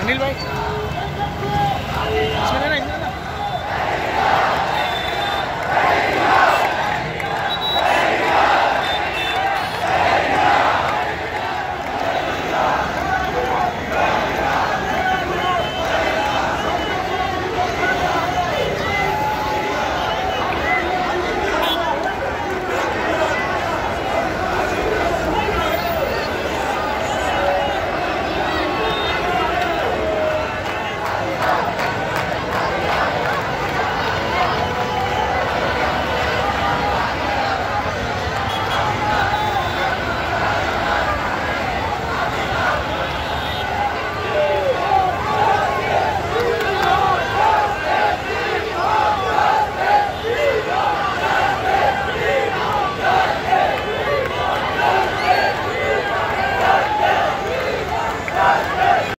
अनिल भाई।